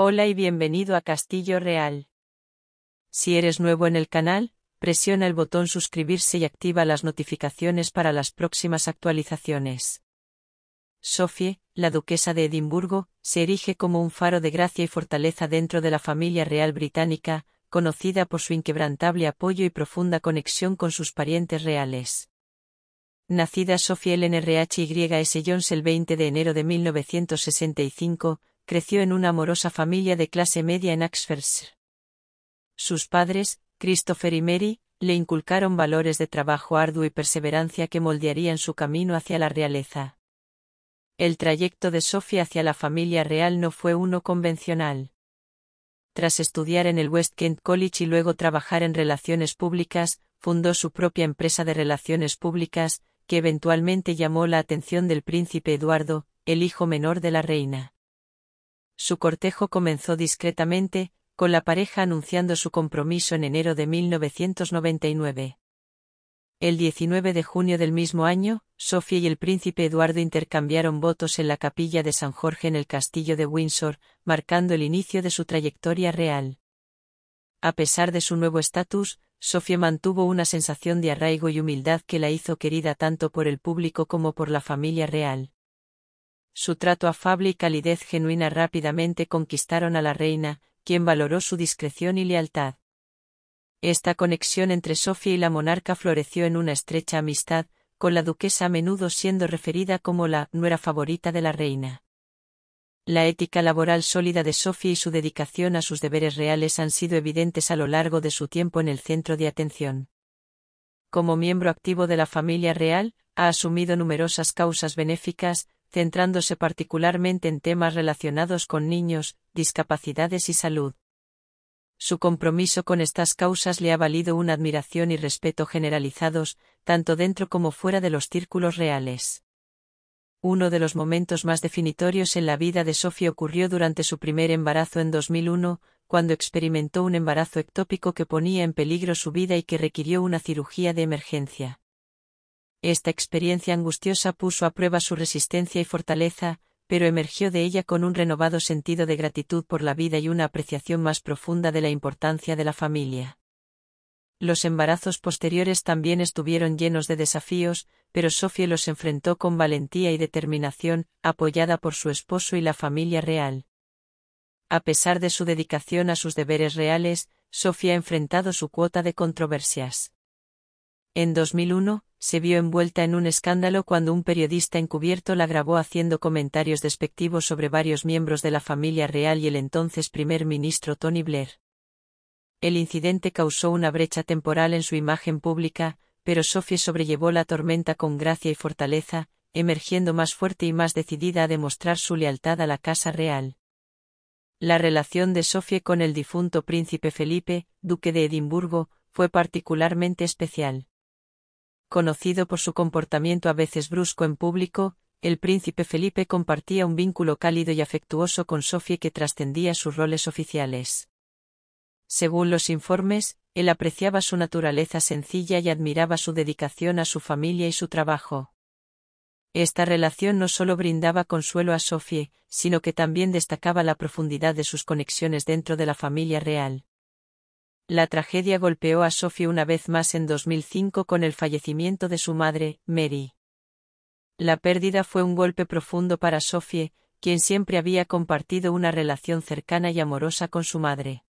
Hola y bienvenido a Castillo Real. Si eres nuevo en el canal, presiona el botón suscribirse y activa las notificaciones para las próximas actualizaciones. Sophie, la duquesa de Edimburgo, se erige como un faro de gracia y fortaleza dentro de la familia real británica, conocida por su inquebrantable apoyo y profunda conexión con sus parientes reales. Nacida Sophie S. Jones el 20 de enero de 1965, creció en una amorosa familia de clase media en Axfordshire. Sus padres, Christopher y Mary, le inculcaron valores de trabajo arduo y perseverancia que moldearían su camino hacia la realeza. El trayecto de Sophie hacia la familia real no fue uno convencional. Tras estudiar en el West Kent College y luego trabajar en relaciones públicas, fundó su propia empresa de relaciones públicas, que eventualmente llamó la atención del príncipe Eduardo, el hijo menor de la reina. Su cortejo comenzó discretamente, con la pareja anunciando su compromiso en enero de 1999. El 19 de junio del mismo año, Sofía y el príncipe Eduardo intercambiaron votos en la capilla de San Jorge en el castillo de Windsor, marcando el inicio de su trayectoria real. A pesar de su nuevo estatus, Sofía mantuvo una sensación de arraigo y humildad que la hizo querida tanto por el público como por la familia real. Su trato afable y calidez genuina rápidamente conquistaron a la reina, quien valoró su discreción y lealtad. Esta conexión entre Sofía y la monarca floreció en una estrecha amistad, con la duquesa a menudo siendo referida como la nuera favorita de la reina. La ética laboral sólida de Sophie y su dedicación a sus deberes reales han sido evidentes a lo largo de su tiempo en el centro de atención. Como miembro activo de la familia real, ha asumido numerosas causas benéficas, centrándose particularmente en temas relacionados con niños, discapacidades y salud. Su compromiso con estas causas le ha valido una admiración y respeto generalizados, tanto dentro como fuera de los círculos reales. Uno de los momentos más definitorios en la vida de Sophie ocurrió durante su primer embarazo en 2001, cuando experimentó un embarazo ectópico que ponía en peligro su vida y que requirió una cirugía de emergencia. Esta experiencia angustiosa puso a prueba su resistencia y fortaleza, pero emergió de ella con un renovado sentido de gratitud por la vida y una apreciación más profunda de la importancia de la familia. Los embarazos posteriores también estuvieron llenos de desafíos, pero Sofía los enfrentó con valentía y determinación, apoyada por su esposo y la familia real. A pesar de su dedicación a sus deberes reales, Sofía ha enfrentado su cuota de controversias. En 2001, se vio envuelta en un escándalo cuando un periodista encubierto la grabó haciendo comentarios despectivos sobre varios miembros de la familia real y el entonces primer ministro Tony Blair. El incidente causó una brecha temporal en su imagen pública, pero Sophie sobrellevó la tormenta con gracia y fortaleza, emergiendo más fuerte y más decidida a demostrar su lealtad a la Casa Real. La relación de Sophie con el difunto príncipe Felipe, duque de Edimburgo, fue particularmente especial. Conocido por su comportamiento a veces brusco en público, el príncipe Felipe compartía un vínculo cálido y afectuoso con Sophie que trascendía sus roles oficiales. Según los informes, él apreciaba su naturaleza sencilla y admiraba su dedicación a su familia y su trabajo. Esta relación no solo brindaba consuelo a Sophie, sino que también destacaba la profundidad de sus conexiones dentro de la familia real. La tragedia golpeó a Sophie una vez más en 2005 con el fallecimiento de su madre, Mary. La pérdida fue un golpe profundo para Sophie, quien siempre había compartido una relación cercana y amorosa con su madre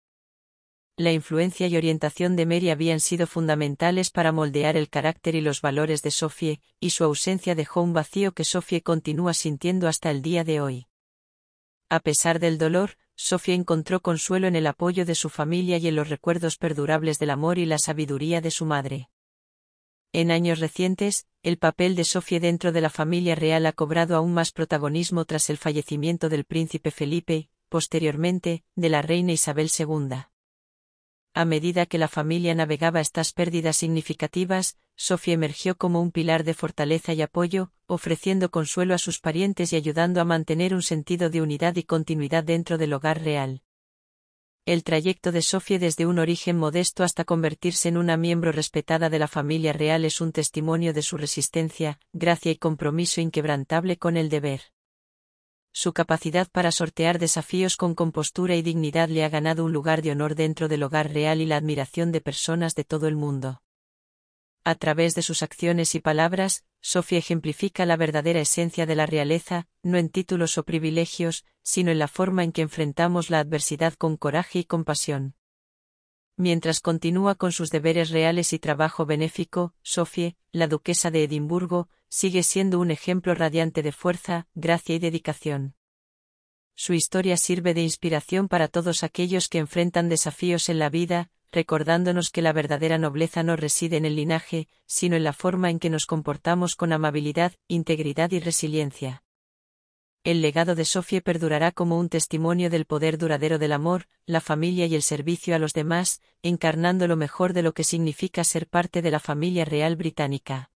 la influencia y orientación de Mary habían sido fundamentales para moldear el carácter y los valores de Sophie, y su ausencia dejó un vacío que Sophie continúa sintiendo hasta el día de hoy. A pesar del dolor, Sophie encontró consuelo en el apoyo de su familia y en los recuerdos perdurables del amor y la sabiduría de su madre. En años recientes, el papel de Sophie dentro de la familia real ha cobrado aún más protagonismo tras el fallecimiento del príncipe Felipe, posteriormente, de la reina Isabel II. A medida que la familia navegaba estas pérdidas significativas, Sofía emergió como un pilar de fortaleza y apoyo, ofreciendo consuelo a sus parientes y ayudando a mantener un sentido de unidad y continuidad dentro del hogar real. El trayecto de Sofía desde un origen modesto hasta convertirse en una miembro respetada de la familia real es un testimonio de su resistencia, gracia y compromiso inquebrantable con el deber. Su capacidad para sortear desafíos con compostura y dignidad le ha ganado un lugar de honor dentro del hogar real y la admiración de personas de todo el mundo. A través de sus acciones y palabras, Sofía ejemplifica la verdadera esencia de la realeza, no en títulos o privilegios, sino en la forma en que enfrentamos la adversidad con coraje y compasión. Mientras continúa con sus deberes reales y trabajo benéfico, Sofie, la duquesa de Edimburgo, sigue siendo un ejemplo radiante de fuerza, gracia y dedicación. Su historia sirve de inspiración para todos aquellos que enfrentan desafíos en la vida, recordándonos que la verdadera nobleza no reside en el linaje, sino en la forma en que nos comportamos con amabilidad, integridad y resiliencia el legado de Sofie perdurará como un testimonio del poder duradero del amor, la familia y el servicio a los demás, encarnando lo mejor de lo que significa ser parte de la familia real británica.